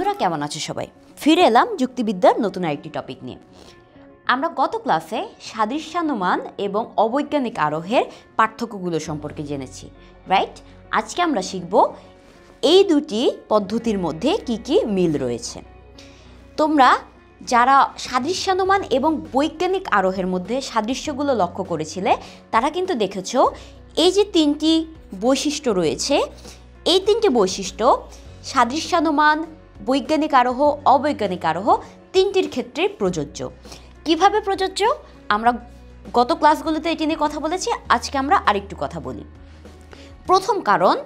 বন্ধুরা, কেমন আছে সবাই? ফিরে এলাম যুক্তিবিদ্যার নতুন আরেকটি টপিক নিয়ে। আমরা গত ক্লাসে সাদৃশ্যানুমান এবং অবৈজ্ঞানিক আরোহের পার্থক্যগুলো সম্পর্কে জেনেছি রাইট আজকে আমরা শিখব এই দুটি পদ্ধতির মধ্যে কি কি মিল রয়েছে। তোমরা যারা সাদৃশ্যানুমান এবং বৈজ্ঞানিক আরোহের মধ্যে সাদৃশ্যগুলো লক্ষ্য করেছিলে, তারা কিন্তু দেখেছ এই যে তিনটি বৈশিষ্ট্য রয়েছে, এই তিনটি বৈশিষ্ট্য, সাদৃশ্যানুমান বৈজ্ঞানিক আরোহ, অবৈজ্ঞানিক আরোহ তিনটির ক্ষেত্রে প্রযোজ্য। কীভাবে প্রযোজ্য? আমরা গত ক্লাসগুলোতে এটি নিয়ে কথা বলেছি, আজকে আমরা আরেকটু কথা বলি। প্রথম কারণ,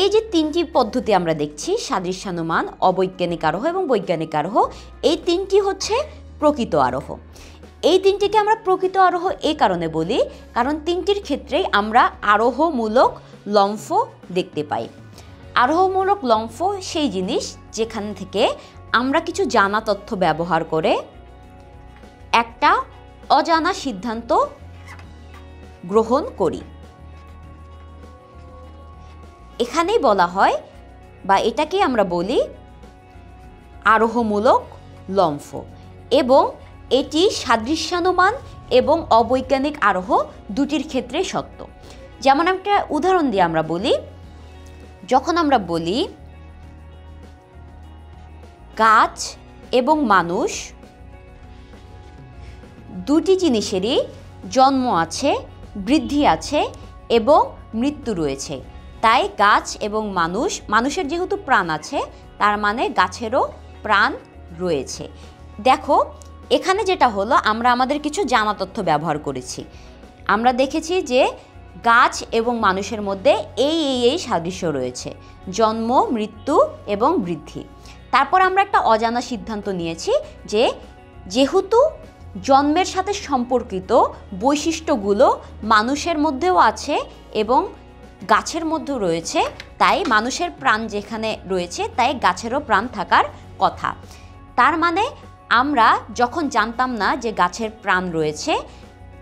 এই যে তিনটি পদ্ধতি আমরা দেখছি, সাদৃশ্যানুমান, অবৈজ্ঞানিক আরোহ এবং বৈজ্ঞানিক আরোহ, এই তিনটি হচ্ছে প্রকৃত আরোহ। এই তিনটিকে আমরা প্রকৃত আরোহ এই কারণে বলি, কারণ তিনটির ক্ষেত্রেই আমরা আরোহমূলক লম্ফ দেখতে পাই। আরোহমূলক লম্ফ সেই জিনিস যেখান থেকে আমরা কিছু জানা তথ্য ব্যবহার করে একটা অজানা সিদ্ধান্ত গ্রহণ করি। এখানেই বলা হয় বা এটাকে আমরা বলি আরোহমূলক লম্ফ এবং এটি সাদৃশ্যানুমান এবং অবৈজ্ঞানিক আরোহ দুটির ক্ষেত্রে সত্য। যেমন একটা উদাহরণ দিয়ে আমরা বলি যখন আমরা বলি গাছ এবং মানুষ, দুটি জিনিসেরই জন্ম আছে, বৃদ্ধি আছে এবং মৃত্যু রয়েছে। তাই গাছ এবং মানুষ, মানুষের যেহেতু প্রাণ আছে, তার মানে গাছেরও প্রাণ রয়েছে। দেখো, এখানে যেটা হলো, আমরা আমাদের কিছু জানা তথ্য ব্যবহার করেছি। আমরা দেখেছি যে গাছ এবং মানুষের মধ্যে এই এই এই সাদৃশ্য রয়েছে। জন্ম, মৃত্যু এবং বৃদ্ধি। তারপর আমরা একটা অজানা সিদ্ধান্ত নিয়েছি যে যেহেতু জন্মের সাথে সম্পর্কিত বৈশিষ্ট্যগুলো মানুষের মধ্যেও আছে এবং গাছের মধ্যেও রয়েছে, তাই মানুষের প্রাণ যেখানে রয়েছে, তাই গাছেরও প্রাণ থাকার কথা। তার মানে আমরা যখন জানতাম না যে গাছের প্রাণ রয়েছে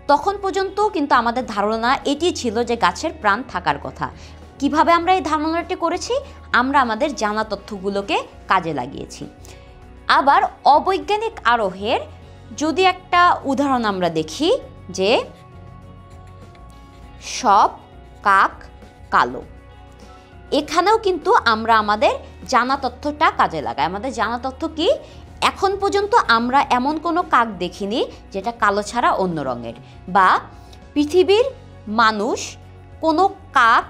তখন পর্যন্ত কিন্তু আমাদের ধারণা এটি ছিল যে গাছের প্রাণ থাকার কথা। কীভাবে আমরা এই ধারণাটি করেছি? আমরা আমাদের জানা তথ্যগুলোকে কাজে লাগিয়েছি। আবার অবৈজ্ঞানিক আরোহের যদি একটা উদাহরণ আমরা দেখি যে সব কাক কালো। এখানেও কিন্তু আমরা আমাদের জানা তথ্যটা কাজে লাগাই। আমাদের জানা তথ্য কি? এখন পর্যন্ত আমরা এমন কোনো কাক দেখিনি যেটা কালো ছাড়া অন্য রঙের। বা পৃথিবীর মানুষ কোনো কাক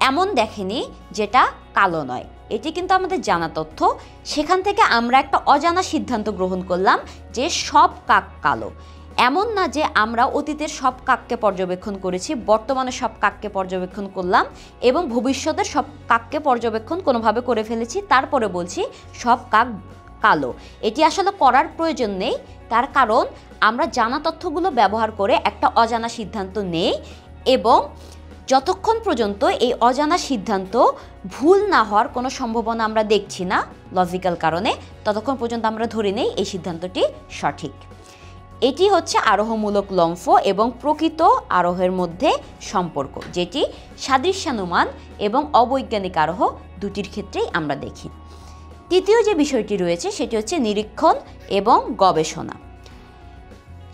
এমন দেখেনি যেটা কালো নয়। এটি কিন্তু আমাদের জানা তথ্য। সেখান থেকে আমরা একটা অজানা সিদ্ধান্ত গ্রহণ করলাম যে সব কাক কালো। এমন না যে আমরা অতীতের সব কাককে পর্যবেক্ষণ করেছি, বর্তমানে সব কাককে পর্যবেক্ষণ করলাম এবং ভবিষ্যতের সব কাককে পর্যবেক্ষণ কোনোভাবে করে ফেলেছি। তারপরে বলছি সব কাক কালো। এটি আসলে করার প্রয়োজন নেই, তার কারণ আমরা জানা তথ্যগুলো ব্যবহার করে একটা অজানা সিদ্ধান্ত নেই এবং যতক্ষণ পর্যন্ত এই অজানা সিদ্ধান্ত ভুল না হওয়ার কোনো সম্ভাবনা আমরা দেখছি না লজিক্যাল কারণে, ততক্ষণ পর্যন্ত আমরা ধরে নেই এই সিদ্ধান্তটি সঠিক। এটি হচ্ছে আরোহমূলক লম্ফ এবং প্রকৃত আরোহের মধ্যে সম্পর্ক, যেটি সাদৃশ্যানুমান এবং অবৈজ্ঞানিক আরোহ দুটির ক্ষেত্রেই আমরা দেখি। তৃতীয় যে বিষয়টি রয়েছে, সেটি হচ্ছে নিরীক্ষণ এবং গবেষণা।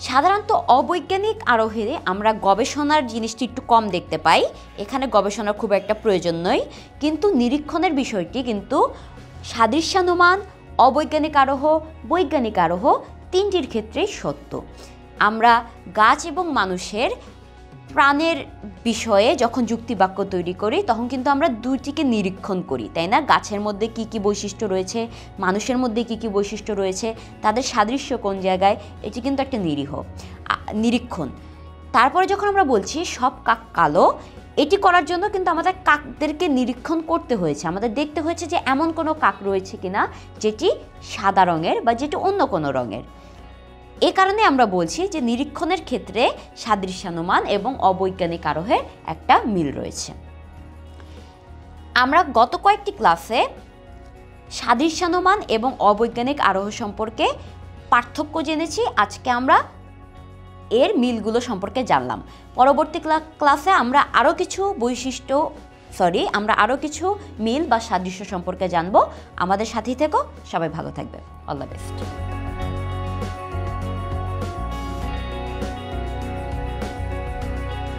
সাধারণত অবৈজ্ঞানিক আরোহে আমরা গবেষণার জিনিসটি একটু কম দেখতে পাই। এখানে গবেষণার খুব একটা প্রয়োজন নয়। কিন্তু নিরীক্ষণের বিষয়টি কিন্তু সাদৃশ্যানুমান, অবৈজ্ঞানিক আরোহ, বৈজ্ঞানিক আরোহ তিনটির ক্ষেত্রেই সত্য। আমরা গাছ এবং মানুষের প্রাণের বিষয়ে যখন যুক্তিবাক্য তৈরি করি, তখন কিন্তু আমরা দুইটিকে নিরীক্ষণ করি, তাই না? গাছের মধ্যে কি কি বৈশিষ্ট্য রয়েছে? মানুষের মধ্যে কি কি বৈশিষ্ট্য রয়েছে? তাদের সাদৃশ্য কোন জায়গায়? এটি কিন্তু একটা নিরীহ নিরীক্ষণ। তারপরে যখন আমরা বলছি, সব কাক কালো, এটি করার জন্য কিন্তু আমাদের কাকদেরকে নিরীক্ষণ করতে হয়েছে। আমাদের দেখতে হয়েছে যে এমন কোনো কাক রয়েছে কিনা, যেটি সাদা রঙের বা যেটি অন্য কোনো রঙের। এ কারণে আমরা বলছি যে নিরীক্ষণের ক্ষেত্রে সাদৃশ্যানুমান এবং অবৈজ্ঞানিক আরোহের একটা মিল রয়েছে। আমরা গত কয়েকটি ক্লাসে সাদৃশ্যানুমান এবং অবৈজ্ঞানিক আরোহ সম্পর্কে পার্থক্য জেনেছি, আজকে আমরা এর মিলগুলো সম্পর্কে জানলাম। পরবর্তী ক্লাসে আমরা আরও কিছু বৈশিষ্ট্য, সরি, আমরা আরও কিছু মিল বা সাদৃশ্য সম্পর্কে জানব। আমাদের সাথেই থেকো, সবাই ভালো থাকবে। All the best